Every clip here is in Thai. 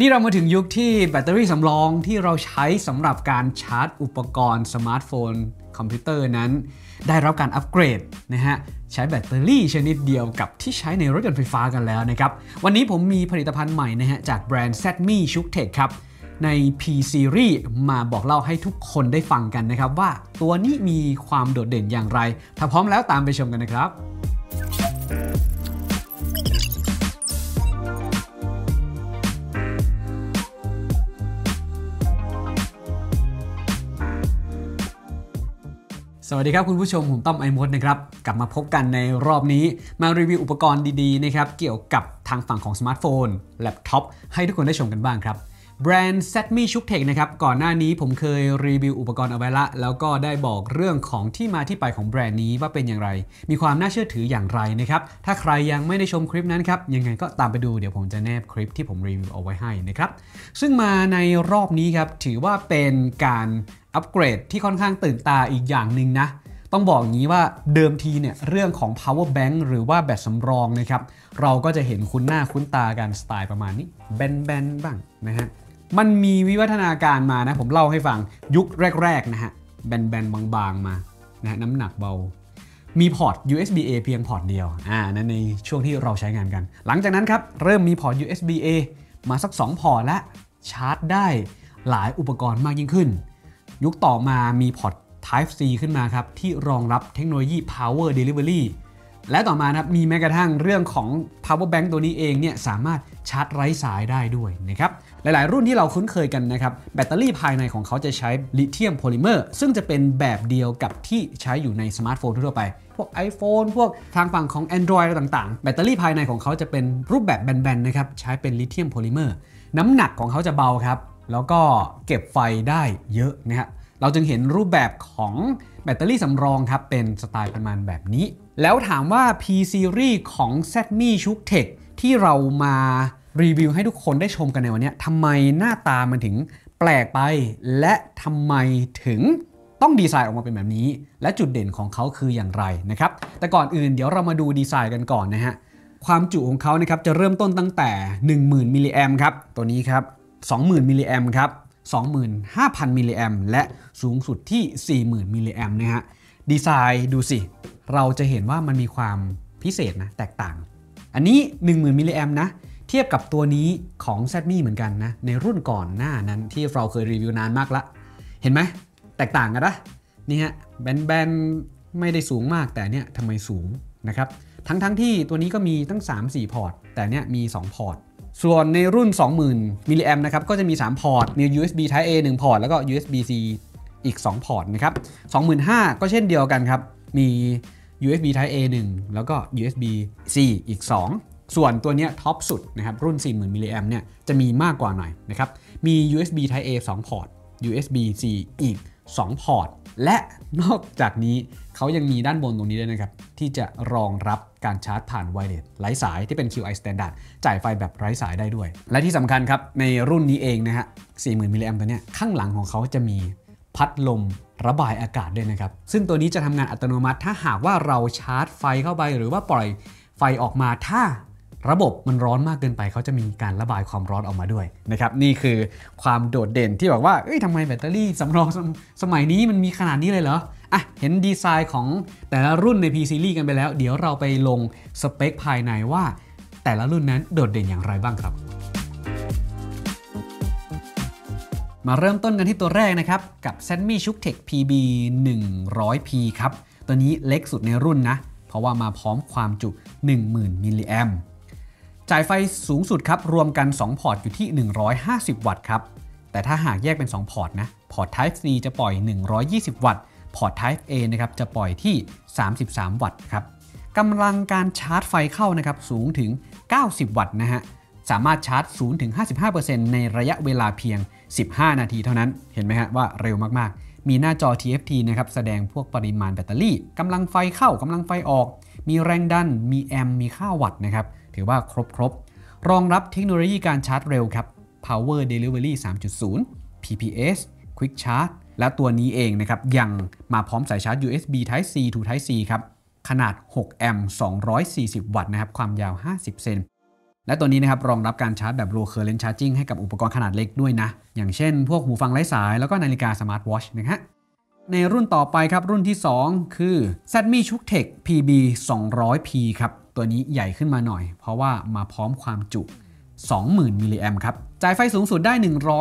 นี่เรามาถึงยุคที่แบตเตอรี่สำรองที่เราใช้สำหรับการชาร์จอุปกรณ์สมาร์ทโฟน คอมพิวเตอร์นั้น ได้รับการอัปเกรดนะฮะใช้แบตเตอรี่ชนิดเดียวกับที่ใช้ในรถยนต์ไฟฟ้ากันแล้วนะครับ วันนี้ผมมีผลิตภัณฑ์ใหม่นะฮะจากแบรนด์ z m i s h u k t e c h ครับใน P Series มาบอกเล่าให้ทุกคนได้ฟังกันนะครับ ว่าตัวนี้มีความโดดเด่นอย่างไร ถ้าพร้อมแล้วตามไปชมกันนะครับ สวัสดีครับคุณผู้ชม ผมต้อมไอมดนะครับ กลับมาพบกันในรอบนี้มารีวิวอุปกรณ์ดีๆนะครับ เกี่ยวกับทางฝั่งของสมาร์ทโฟน แล็ปท็อป ให้ทุกคนได้ชมกันบ้างครับ แบรนด์ z m i s h u k t e c h นะครับ ก่อนหน้านี้ผมเคยรีวิวอุปกรณ์เอาไว้ละ แล้วก็ได้บอกเรื่องของที่มาที่ไปของแบรนด์นี้ว่าเป็นอย่างไร มีความน่าเชื่อถืออย่างไรนะครับ ถ้าใครยังไม่ได้ชมคลิปนั้นครับ ยังไงก็ตามไปดูเดี๋ยวผมจะแนบคลิปที่ผมรีวิวเอาไว้ให้นะครับ ซึ่งมาในรอบนี้ครับถือว่าเป็นการ อัปเกรดที่ค่อนข้างตื่นตาอีกอย่างหนึ่งนะ ต้องบอกงี้ว่าเดิมทีเนี่ยเรื่องของ power bank หรือว่าแบตสำรองนะครับ เราก็จะเห็นคุ้นหน้าคุ้นตากันสไตล์ประมาณนี้แบนๆบ้างนะฮะ มันมีวิวัฒนาการมานะ ผมเล่าให้ฟังยุคแรกๆนะฮะแบนๆบางๆมานะฮะน้ำหนักเบามีพอร์ต USB A เพียงพอร์ตเดียว อ่า นั่นในช่วงที่เราใช้งานกัน หลังจากนั้นครับ เริ่มมีพอร์ต USB A มาสัก 2 พอร์ตและชาร์จได้หลายอุปกรณ์มากยิ่งขึ้น ยุคต่อมามีพอร์ต Type C ขึ้นมาครับ ที่รองรับเทคโนโลยี Power Delivery และต่อมานะครับมีแม้กระทั่งเรื่องของ power bank ตัวนี้เองเนี่ยสามารถชาร์จไร้สายได้ด้วยนะครับหลาย ๆ รุ่นที่เราคุ้นเคยกันนะครับแบตเตอรี่ภายในของเขาจะใช้ลิเธียมโพลิเมอร์ซึ่งจะเป็นแบบเดียวกับที่ใช้อยู่ในสมาร์ทโฟนทั่วไป พวก iPhone พวกทางฝั่งของ Android อะไรต่าง ๆ แบตเตอรี่ภายในของเขาจะเป็นรูปแบบแบน ๆ นะครับใช้เป็นลิเธียมโพลิเมอร์น้ำหนักของเขาจะเบาครับ แล้วก็เก็บไฟได้เยอะนะครับเราจึงเห็นรูปแบบของแบตเตอรี่สำรองครับ เป็นสไตล์ประมาณแบบนี้ แล้วถามว่า P Series ของ z m i s h u k t e c h ที่เรามารีวิวให้ทุกคนได้ชมกันในวันนี้ทำไมหน้าตามันถึงแปลกไป และทำไมถึงต้องดีไซน์ออกมาเป็นแบบนี้ และจุดเด่นของเขาคืออย่างไรนะครับ แต่ก่อนอื่นเดี๋ยวเรามาดูดีไซน์กันก่อนนะฮะ ความจุของเขานะครับจะเริ่มต้นตั้งแต่ 10,000มิลลิแอมครับ ตัวนี้ครับ 20,000 มิลลิแอมครับ 25,000 มิลลิแอมและสูงสุดที่ 40,000 มิลลิแอมนะฮะ ดีไซน์ดูสิ เราจะเห็นว่ามันมีความพิเศษนะ แตกต่าง อันนี้ 10,000 มิลลิแอมนะ เทียบกับตัวนี้ของ z m i เหมือนกันนะ ในรุ่นก่อนหน้านั้นที่เราเคยรีวิวนานมากละ เห็นไหม แตกต่างกันนะนี่ฮะ แบนๆ ไม่ได้สูงมากแต่เนี่ยทำไมสูงนะครับ ทั้งๆทที่ตัวนี้ก็มีตั้ง 3-4 พอร์ต แต่เนี่ยมี 2 พอร์ต ส่วนในรุ่น 20,000 มิลลิแอมนะครับก็จะมี 3 พอร์ต มี USB Type A 1 พอร์ต แล้วก็ USB C อีก 2 พอร์ตนะครับ25,000 ก็เช่นเดียวกันครับ มี USB Type A 1 แล้วก็ USB C อีก 2 ส่วนตัวนี้ท็อปสุดนะครับรุ่น 40,000 มิลลิแอมเนี่ยจะมีมากกว่าหน่อยนะครับ มี USB Type A 2 พอร์ต USB C อีก 2 พอร์ต และนอกจากนี้เขายังมีด้านบนตรงนี้ด้วยนะครับ ที่จะรองรับการชาร์จผ่าน wireless ไร้สายที่เป็น QI Standard จ่ายไฟแบบไร้สายได้ด้วย และที่สำคัญครับ ในรุ่นนี้เองนะฮะ 40,000มิลลิแอมตัวเนี้ยข้างหลังของเขาจะมีพัดลมระบายอากาศด้วยนะครับ ซึ่งตัวนี้จะทำงานอัตโนมัติ ถ้าหากว่าเราชาร์จไฟเข้าไป หรือว่าปล่อยไฟออกมาถ้า ระบบมันร้อนมากเกินไปเขาจะมีการระบายความร้อนออกมาด้วยนะครับนี่คือความโดดเด่นที่บอกว่าเอ้ยทำไมแบตเตอรี่สำรองสมสมัยนี้มันมีขนาดนี้เลยเหรออะเห็นดีไซน์ของแต่ละรุ่นใน P Series กันไปแล้ว เดี๋ยวเราไปลงสเปคภายในว่า แต่ละรุ่นนั้นโดดเด่นอย่างไรบ้างครับ มาเริ่มต้นกันที่ตัวแรกนะครับ กับ z m i s h u k t e c h PB 100P ครับ ตัวนี้เล็กสุดในรุ่นนะ เพราะว่ามาพร้อมความจุ 10,000มิลลิแอม จ่ายไฟสูงสุดครับ รวมกัน 2 พอร์ตอยู่ที่ 150 วัตต์ครับ แต่ถ้าหากแยกเป็น 2 พอร์ตนะ พอร์ต Type C จะปล่อย 120 วัตต์ พอร์ต Type A นะครับ จะปล่อยที่ 33 วัตต์ครับกำลังการชาร์จไฟเข้านะครับ สูงถึง 90 วัตต์นะฮะ สามารถชาร์จ0ถึง55%ในระยะเวลาเพียง 15 นาทีเท่านั้น เห็นไหมฮะว่าเร็วมากๆมีหน้าจอ TFT นะครับ แสดงพวกปริมาณแบตเตอรี่ กำลังไฟเข้ากำลังไฟออก มีแรงดัน มีแอม มีค่าวัตต์นะครับ ถือว่าครบครบรองรับเทคโนโลยีการชาร์จเร็วครับ Power Delivery 3.0 PPS Quick Charge และตัวนี้เองนะครับ ยังมาพร้อมสายชาร์จ USB Type C to Type C ครับ ขนาด 6 แอมป์ 240 วัตต์นะครับ ความยาว 50 เซน และตัวนี้นะครับ รองรับการชาร์จแบบ low current charging ให้กับอุปกรณ์ขนาดเล็กด้วยนะ อย่างเช่น พวกหูฟังไร้สาย แล้วก็นาฬิกา smart watch นะฮะในรุ่นต่อไปครับรุ่นที่ 2 คือ Xiaomi c h u k t e c PB 200P ครับ ตัวนี้ใหญ่ขึ้นมาหน่อย เพราะว่ามาพร้อมความจุ 20,000มิลลิแอมครับ จ่ายไฟสูงสุดได้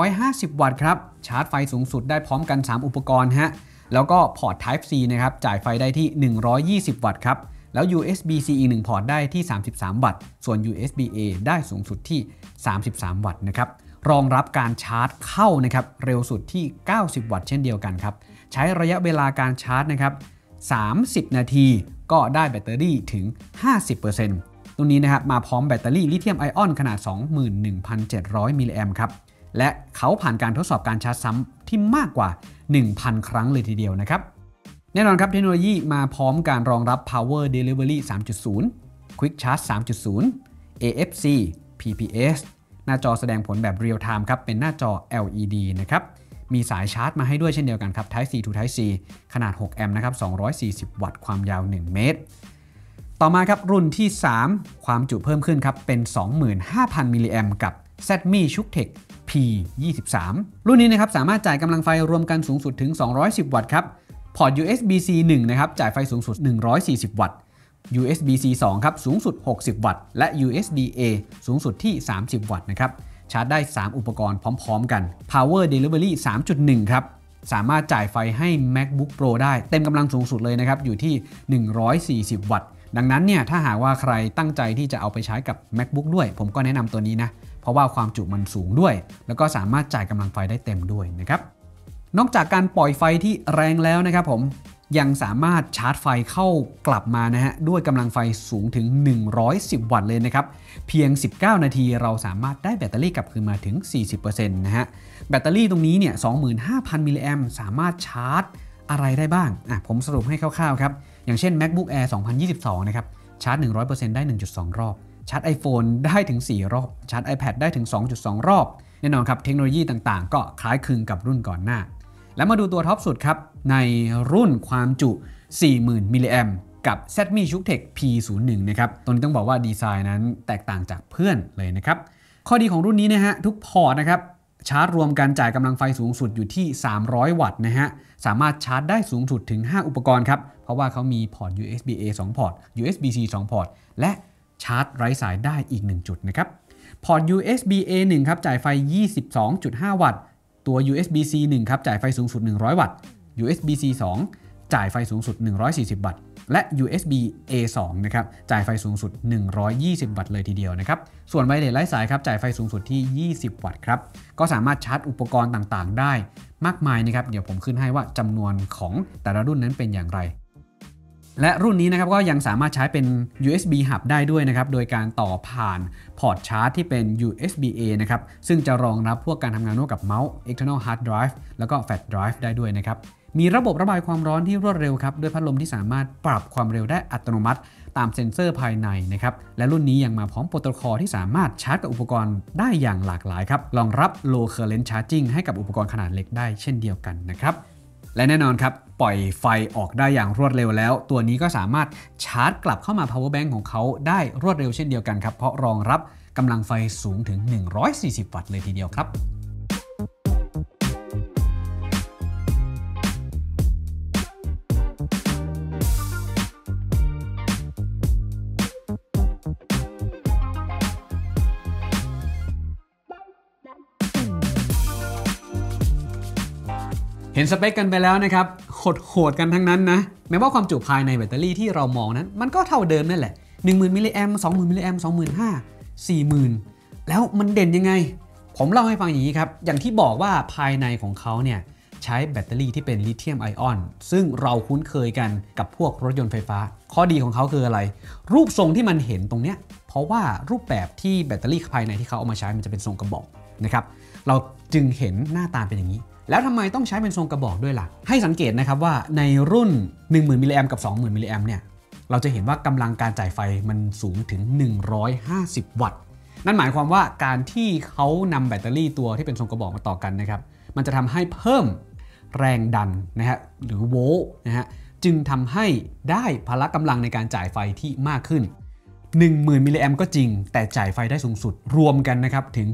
150 วัตต์ครับ ชาร์จไฟสูงสุดได้พร้อมกัน 3 อุปกรณ์ฮะ แล้วก็พอร์ต Type C นะครับ จ่ายไฟได้ที่ 120 วัตต์ครับ แล้ว USB-C อีก1พอร์ตได้ที่ 33 วัตต์ ส่วน USB-A ได้สูงสุดที่ 33 วัตต์นะครับ รองรับการชาร์จเข้านะครับ เร็วสุดที่ 90 วัตต์เช่นเดียวกันครับ ใช้ระยะเวลาการชาร์จนะครับ 30 นาที ก็ได้แบตเตอรี่ถึง 50%ตรงนี้นะครับมาพร้อมแบตเตอรี่ลิเธียมไอออนขนาด 21,700 มิลลิแอมครับ และเขาผ่านการทดสอบการชาร์จซ้ำที่มากกว่า 1,000 ครั้งเลยทีเดียวนะครับ แน่นอนครับเทคโนโลยีมาพร้อมการรองรับ Power Delivery 3.0 Quick Charge 3.0 AFC PPS หน้าจอแสดงผลแบบ Real Time ครับเป็นหน้าจอ LED นะครับ มีสายชาร์จมาให้ด้วยเช่นเดียวกันครับ Type C to Type C ขนาด 6 แอมป์นะครับ 240 วัตต์ ความยาว 1 เมตร ต่อมาครับรุ่นที่ 3 ความจุเพิ่มขึ้นครับ เป็น 25,000 มิลลิแอมกับ Xiaomi c h u k t e c P23 รุ่นนี้นะครับสามารถจ่ายกำลังไฟรวมกันสูงสุดถึง 210 วัตต์ครับ พอร์ต USB-C 1 นะครับ จ่ายไฟสูงสุด 140 วัตต์ USB-C 2 ครับ สูงสุด 60 วัตต์ และ USB-A สูงสุดที่ 30 วัตต์นะครับ ชาร์จได้ 3 อุปกรณ์พร้อมๆกัน Power Delivery 3.1 ครับ สามารถจ่ายไฟให้ MacBook Pro ได้เต็มกำลังสูงสุดเลยนะครับ อยู่ที่ 140 วัตต์ ดังนั้นเนี่ยถ้าหากว่าใครตั้งใจที่จะเอาไปใช้กับ MacBook ด้วย ผมก็แนะนำตัวนี้นะ เพราะว่าความจุมันสูงด้วย แล้วก็สามารถจ่ายกำลังไฟได้เต็มด้วยนะครับนอกจากการปล่อยไฟที่แรงแล้วนะครับผม ยังสามารถชาร์จไฟเข้ากลับมานะฮะด้วยกำลังไฟสูงถึง 110 วัตต์เลยนะครับ เพียง 19 นาทีเราสามารถได้แบตเตอรี่กลับคืนมาถึง 40%นะฮะแบตเตอรี่ตรงนี้เนี่ย 25,000 มิลลิแอมสามารถชาร์จอะไรได้บ้างอะผมสรุปให้คร่าวๆครับ อย่างเช่น MacBook Air 2022 นะครับ ชาร์จ 100%ได้ 1.2 รอบ ชาร์จ iPhone ได้ถึง 4 รอบ ชาร์จ iPad ได้ถึง 2.2 รอบ แน่นอนครับ เทคโนโลยีต่างๆ ก็คล้ายคลึงกับรุ่นก่อนหน้า แล้วมาดูตัวท็อปสุดครับ ในรุ่นความจุ 40,000 มิลลิแอมกับ Xiaomi c h u k t e c P01 นะครับตรงนี้ต้องบอกว่าดีไซน์นั้นแตกต่างจากเพื่อนเลยนะครับ ข้อดีของรุ่นนี้นะฮะ ทุกพอร์ตนะครับ ชาร์จรวมกันจ่ายกำลังไฟสูงสุดอยู่ที่ 300 วัตต์นะฮะ สามารถชาร์จได้สูงสุดถึง 5 อุปกรณ์ครับ เพราะว่าเขามีพอร์ต USB-A 2 พอร์ต USB-C 2 พอร์ต และชาร์จไร้สายได้อีก 1 จุดนะครับ พอร์ต USB-A 1ครับ จ่ายไฟ 22.5 วัตต์ ตัว USB-C 1ครับ จ่ายไฟสูงสุด 100 วัตต์ USB-C 2 จ่ายไฟสูงสุด 140 วัตต์ และ USB A 2นะครับ จ่ายไฟสูงสุด 120 วัตต์เลยทีเดียวนะครับ ส่วน wireless ไร้สายครับ จ่ายไฟสูงสุดที่ 20 วัตต์ครับ ก็สามารถชาร์จอุปกรณ์ต่างๆ ได้มากมายนะครับ เดี๋ยวผมขึ้นให้ว่าจำนวนของแต่ละรุ่นนั้นเป็นอย่างไรและรุ่นนี้นะครับก็ยังสามารถใช้เป็น USB Hub ได้ด้วยนะครับ โดยการต่อผ่านพอร์ตชาร์จที่เป็น USB-A นะครับ ซึ่งจะรองรับพวกการทำงานร่วมกับเมาส์ external hard drive แล้วก็ flash drive ได้ด้วยนะครับ มีระบบระบายความร้อนที่รวดเร็วครับด้วยพัดลมที่สามารถปรับความเร็วได้อัตโนมัติ ตามเซ็นเซอร์ภายในนะครับและรุ่นนี้ยังมาพร้อมโปรโตคอลที่สามารถชาร์จกับอุปกรณ์ได้อย่างหลากหลายครับรองรับ low current charging ให้กับอุปกรณ์ขนาดเล็กได้เช่นเดียวกันนะครับและแน่นอนครับปล่อยไฟออกได้อย่างรวดเร็วแล้ว ตัวนี้ก็สามารถชาร์จกลับเข้ามา power bank ของเขาได้รวดเร็วเช่นเดียวกันครับเพราะรองรับกำลังไฟสูงถึง 140 วัตต์เลยทีเดียวครับ เห็นสเปคกันไปแล้วนะครับโหดๆกันทั้งนั้นนะ แม้ว่าความจุภายในแบตเตอรี่ที่เรามองนั้น มันก็เท่าเดิมนั่นแหละ 10,000มิลลิแอม20,000มิลลิแอม25,000 40,000 แล้วมันเด่นยังไง ผมเล่าให้ฟังอย่างนี้ครับ อย่างที่บอกว่าภายในของเขาเนี่ยใช้แบตเตอรี่ที่เป็นลิเธียมไอออน ซึ่งเราคุ้นเคยกันกับพวกรถยนต์ไฟฟ้า ข้อดีของเขาคืออะไร รูปทรงที่มันเห็นตรงเนี้ย เพราะว่ารูปแบบที่แบตเตอรี่ภายในที่เขาเอามาใช้มันจะเป็นทรงกระบอกนะครับ เราจึงเห็นหน้าตาเป็นอย่างนี้ แล้วทำไมต้องใช้เป็นทรงกระบอกด้วยล่ะ ให้สังเกตนะครับว่าในรุ่น 10,000มิลลิแอมกับ 20,000มิลลิแอมเนี่ยเราจะเห็นว่ากำลังการจ่ายไฟมันสูงถึง 150 วัตต์ นั่นหมายความว่าการที่เขานำแบตเตอรี่ตัวที่เป็นทรงกระบอกมาต่อกันนะครับ มันจะทำให้เพิ่มแรงดันนะฮะหรือโวลต์นะฮะจึงทำให้ได้พละกำลังในการจ่ายไฟที่มากขึ้น 10,000 มิลลิแอมก็จริง แต่จ่ายไฟได้สูงสุด รวมกันนะครับถึง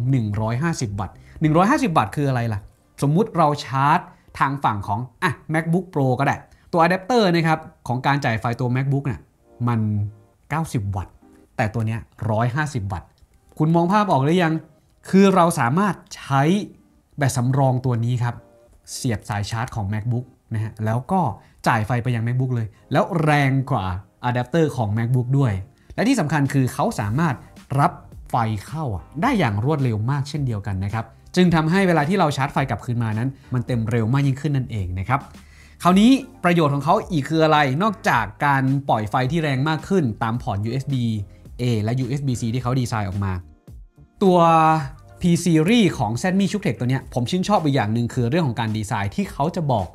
150 วัตต์ 150 วัตต์คืออะไรล่ะ สมมุติเราชาร์จทางฝั่งของอะ MacBook Pro ก็ได้ ตัวอะแดปเตอร์นะครับของการจ่ายไฟตัว MacBook เนี่ยมัน 90 วัตต์ แต่ตัวเนี้ย150 วัตต์ คุณมองภาพออกหรือยัง คือเราสามารถใช้แบตสำรองตัวนี้ครับ เสียบสายชาร์จของ MacBook นะฮะแล้วก็จ่ายไฟไปยัง MacBook เลย แล้วแรงกว่าอะแดปเตอร์ของ MacBook ด้วย และที่สำคัญคือเขาสามารถรับไฟเข้าได้อย่างรวดเร็วมากเช่นเดียวกันนะครับ จึงทำให้เวลาที่เราชาร์จไฟกลับคืนมานั้น มันเต็มเร็วมากยิ่งขึ้นนั่นเองนะครับคราวนี้ประโยชน์ของเขาอีกคืออะไร นอกจากการปล่อยไฟที่แรงมากขึ้นตามพอร์ต USB A และ USB C ที่เขาดีไซน์ออกมา ตัว P Series ของ Zenmi c h u k t e c h ตัวนี้ผมชื่นชอบอีกอย่างหนึ่งคือเรื่องของการดีไซน์ที่เขาจะบอก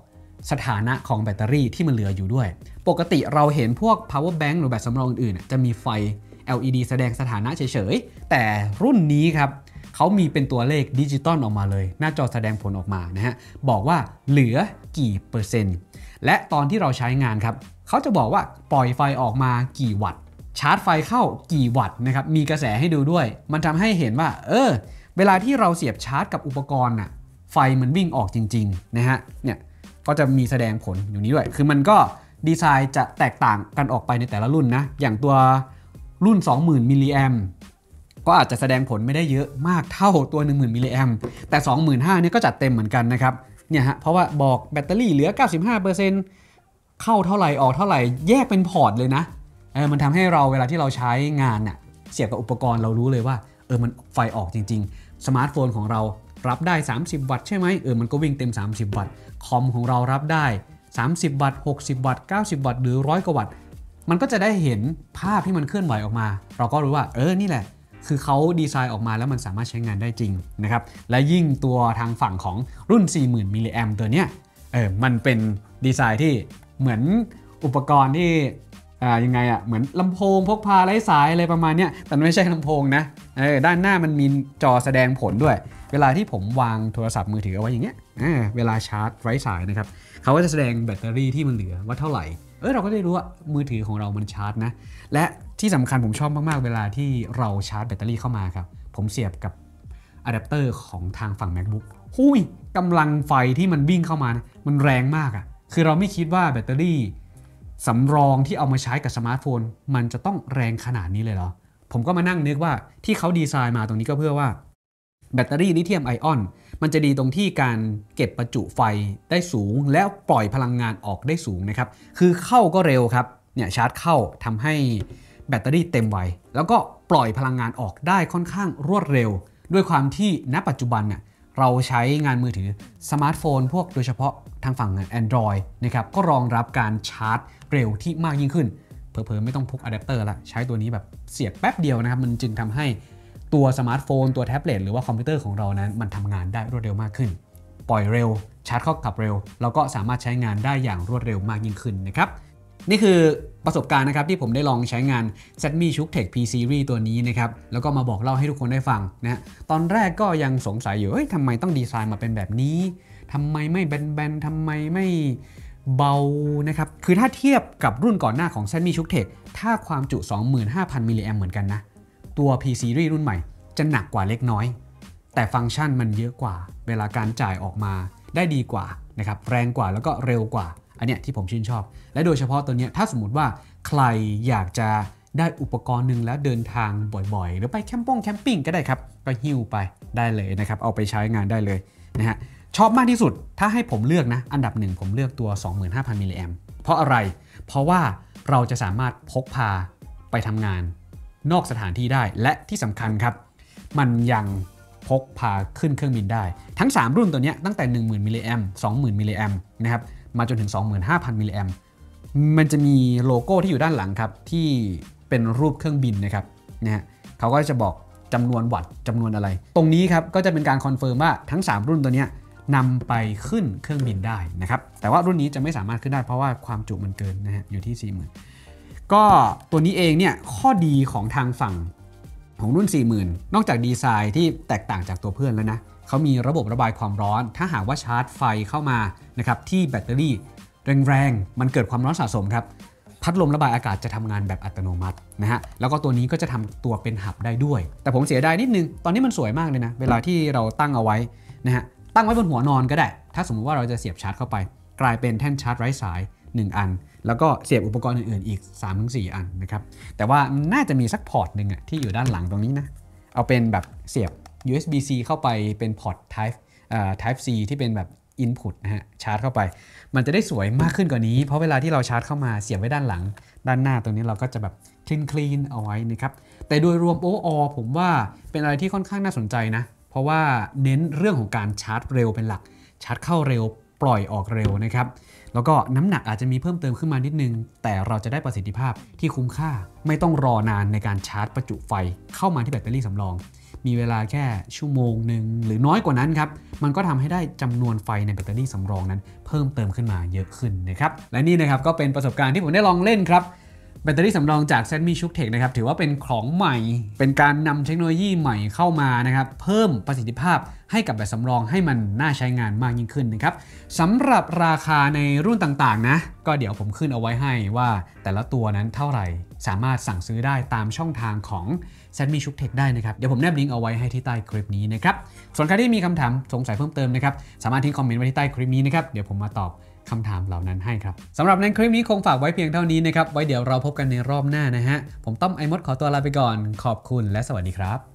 สถานะของแบตเตอรี่ที่มันเหลืออยู่ด้วย ปกติเราเห็นพวก power bank หรือแบตสำรองอื่นๆ จะมีไฟ LED แสดงสถานะเฉยๆ แต่รุ่นนี้ครับ เขามีเป็นตัวเลขดิจิตอลออกมาเลย หน้าจอแสดงผลออกมานะฮะบอกว่าเหลือกี่เปอร์เซ็นต์ และตอนที่เราใช้งานครับเขาจะบอกว่าปล่อยไฟออกมากี่วัตต์ชาร์จไฟเข้ากี่วัตต์นะครับมีกระแสให้ดูด้วย มันทำให้เห็นว่า เออ เวลาที่เราเสียบชาร์จกับอุปกรณ์น่ะไฟมันวิ่งออกจริงๆนะฮะเนี่ยก็จะมีแสดงผลอยู่นี้ด้วย คือมันก็ดีไซน์จะแตกต่างกันออกไปในแต่ละรุ่นนะ อย่างตัวรุ่น 20,000มิลลิแอม ก็อาจจะแสดงผลไม่ได้เยอะมากเท่าตัว 10,000มิลลิแอมแต่ 25,000เนี่ยก็จัดเต็มเหมือนกันนะครับเนี่ยฮะเพราะว่าบอกแบตเตอรี่เหลือ 95%เข้าเท่าไหร่ออกเท่าไหร่แยกเป็นพอร์ตเลยนะเออมันทำให้เราเวลาที่เราใช้งานเนี่ยเสียบกับอุปกรณ์เรารู้เลยว่าเออมันไฟออกจริง ๆ สมาร์ทโฟนของเรารับได้ 30 วัตต์ใช่ไหมเออมันก็วิ่งเต็ม 30 วัตต์คอมของเรารับได้ 30 วัตต์ 60 วัตต์ 90 วัตต์หรือร้อยกว่าวัตต์มันก็จะได้เห็นภาพที่มันเคลื่อนไหวออกมา เราก็รู้ว่าเออนี่แหละ คือเขาดีไซน์ออกมาแล้วมันสามารถใช้งานได้จริงนะครับและยิ่งตัวทางฝั่งของรุ่น 40,000มิลลิแอมตัวเนี้ยเออมันเป็นดีไซน์ที่เหมือนอุปกรณ์ที่อ่ายังไงอะ่ะเหมือนลำโพงพกพาไร้สายอะไรประมาณเนี้ยแต่ไม่ใช่ลำโพงนะเออด้านหน้ามันมีจอแสดงผลด้วย เวลาที่ผมวางโทรศัพท์มือถือเอาไว้อย่างเงี้ยเออเวลาชาร์จไร้สายนะครับเขาก็จะแสดงแบตเตอรี่ที่มันเหลือว่าเท่าไหร่เออเราก็ได้รู้ว่ามือถือของเรามันชาร์จนะและ ที่สำคัญผมชอบมาก ๆ เวลาที่เราชาร์จแบตเตอรี่เข้ามาครับ ผมเสียบกับอะแดปเตอร์ของทางฝั่ง MacBook หุยกำลังไฟที่มันวิ่งเข้ามานะมันแรงมากอะ่ะ คือเราไม่คิดว่าแบตเตอรี่สำรองที่เอามาใช้กับสมาร์ทโฟน มันจะต้องแรงขนาดนี้เลยเหรอ ผมก็มานั่งนึกว่าที่เขาดีไซน์มาตรงนี้ก็เพื่อว่า แบตเตอรี่ลิเธียมไอออน มันจะดีตรงที่การเก็บประจุไฟได้สูง แล้วปล่อยพลังงานออกได้สูงนะครับ คือเข้าก็เร็วครับ เนี่ยชาร์จเข้าทำให้ แบตเตอรี่เต็มไวแล้วก็ปล่อยพลังงานออกได้ค่อนข้างรวดเร็ว ด้วยความที่ณปัจจุบันน่ะเราใช้งานมือถือสมาร์ทโฟน พวกโดยเฉพาะทางฝั่ง Android นะครับก็รองรับการชาร์จเร็วที่มากยิ่งขึ้นเผลอๆไม่ต้องพกอะแดปเตอร์ละใช้ตัวนี้แบบเสียบแป๊บเดียวนะครับ มันจึงทำให้ตัวสมาร์ทโฟน ตัวแท็บเล็ตหรือว่าคอมพิวเตอร์ของเรานั้น มันทำงานได้รวดเร็วมากขึ้น ปล่อยเร็ว ชาร์จเข้าก็เร็ว แล้วก็สามารถใช้งานได้อย่างรวดเร็วมากยิ่งขึ้นนะครับ นี่คือประสบการณ์นะครับที่ผมได้ลองใช้งาน Zetmi c h u k t e c h P Series ตัวนี้นะครับ แล้วก็มาบอกเล่าให้ทุกคนได้ฟังนะตอนแรกก็ยังสงสัยอยู่เฮ้ยทำไมต้องดีไซน์มาเป็นแบบนี้ทำไมไม่แบนๆทำไมไม่เบานะครับ คือถ้าเทียบกับรุ่นก่อนหน้าของ Zetmi c h u k t e c h ถ้าความจุ 25,000 มิลลิแอมเหมือนกันนะ ตัว P Series รุ่นใหม่ จะหนักกว่าเล็กน้อย แต่ฟังก์ชันมันเยอะกว่า เวลาการจ่ายออกมาได้ดีกว่านะครับแรงกว่าแล้วก็เร็วกว่า อันเนี้ยที่ผมชื่นชอบ และโดยเฉพาะตัวเนี้ยถ้าสมมติว่าใครอยากจะได้อุปกรณ์หนึ่งแล้วเดินทางบ่อยๆ หรือไปแคมปิ้งแคมปิ้งก็ได้ครับ ก็หิ้วไปได้เลยนะครับ เอาไปใช้งานได้เลยนะฮะชอบมากที่สุดถ้าให้ผมเลือกนะ อันดับหนึ่งผมเลือกตัว 25,000 มิลลิแอมเพราะอะไร เพราะว่าเราจะสามารถพกพาไปทำงาน นอกสถานที่ได้และที่สำคัญครับ มันยังพกพาขึ้นเครื่องบินได้ ทั้ง 3 รุ่นตัวนี้ตั้งแต่ 10,000มิลลิแอม20,000มิลลิแอมนะครับ มาจนถึง 25,000 มิลลิแอมมันจะมีโลโก้ที่อยู่ด้านหลังครับ ที่เป็นรูปเครื่องบินนะครับนะฮะเขาก็จะบอกจำนวนวัตต์จำนวนอะไร ตรงนี้ครับก็จะเป็นการคอนเฟิร์มว่าทั้ง 3 รุ่นตัวนี้นำไปขึ้นเครื่องบินได้นะครับ แต่ว่ารุ่นนี้จะไม่สามารถขึ้นได้เพราะว่าความจุมันเกินนะฮะอยู่ที่ 40,000 ก็ตัวนี้เองเนี่ยข้อดีของทางฝั่งของรุ่น 40,000 นอกจากดีไซน์ที่แตกต่างจากตัวเพื่อนแล้วนะ เขามีระบบระบายความร้อน ถ้าหากว่าชาร์จไฟเข้ามานะครับที่แบตเตอรี่แรงๆ มันเกิดความร้อนสะสมครับ พัดลมระบายอากาศจะทำงานแบบอัตโนมัตินะฮะ แล้วก็ตัวนี้ก็จะทำตัวเป็น hub ได้ด้วย แต่ผมเสียดายนิดนึง ตอนนี้มันสวยมากเลยนะ เวลาที่เราตั้งเอาไว้นะฮะ ตั้งไว้บนหัวนอนก็ได้ ถ้าสมมติว่าเราจะเสียบชาร์จเข้าไป กลายเป็นแท่นชาร์จไร้สาย 1 อัน แล้วก็เสียบอุปกรณ์อื่นๆ อีก 3-4 อันนะครับ แต่ว่าน่าจะมีสักพอร์ตหนึ่งอะที่อยู่ด้านหลังตรงนี้นะ เอาเป็นแบบเสียบ USB-C เข้าไปเป็นพอร์ต Type Type C ที่เป็นแบบ Input นะฮะชาร์จเข้าไป มันจะได้สวยมากขึ้นกว่านี้ เพราะเวลาที่เราชาร์จเข้ามาเสียบไว้ด้านหลัง ด้านหน้าตรงนี้เราก็จะแบบคลีนคลีนเอาไว้นะครับแต่โดยรวมโออผมว่าเป็นอะไรที่ค่อนข้างน่าสนใจนะ เพราะว่าเน้นเรื่องของการชาร์จเร็วเป็นหลัก ชาร์จเข้าเร็วปล่อยออกเร็วนะครับแล้วก็น้ำหนักอาจจะมีเพิ่มเติมขึ้นมานิดนึง แต่เราจะได้ประสิทธิภาพที่คุ้มค่า ไม่ต้องรอนานในการชาร์จประจุไฟเข้ามาที่แบตเตอรี่สำรอง มีเวลาแค่ชั่วโมงหนึ่งหรือน้อยกว่านั้นครับ มันก็ทำให้ได้จำนวนไฟในแบตเตอรี่สำรองนั้น เพิ่มเติมขึ้นมาเยอะขึ้นนะครับ และนี่นะครับก็เป็นประสบการณ์ที่ผมได้ลองเล่นครับแบตเตอรี่สำรองจาก z ซ m i ชุกเทคนะครับถือว่าเป็นของใหม่ เป็นการนำเทคโนโลยีใหม่เข้ามานะครับเพิ่มประสิทธิภาพให้กับแบตสำรองให้มันน่าใช้งานมากยิ่งขึ้นนะครับสำหรับราคาในรุ่นต่างๆนะก็เดี๋ยวผมขึ้นเอาไว้ให้ว่าแต่ละตัวนั้นเท่าไหร่ สามารถสั่งซื้อได้ตามช่องทางของ แซดมีชุกเทคได้นะครับ เดี๋ยวผมแนบลิงก์เอาไว้ให้ที่ใต้คลิปนี้นะครับ ส่วนใครที่มีคำถามสงสัยเพิ่มเติมนะครับ สามารถทิ้งคอมเมนต์ไว้ที่ใต้คลิปนี้นะครับ เดี๋ยวผมมาตอบคำถามเหล่านั้นให้ครับสำหรับในคลิปนี้คงฝากไว้เพียงเท่านี้นะครับ ไว้เดี๋ยวเราพบกันในรอบหน้านะฮะ ผมต้อมไอมดขอตัวลาไปก่อน ขอบคุณและสวัสดีครับ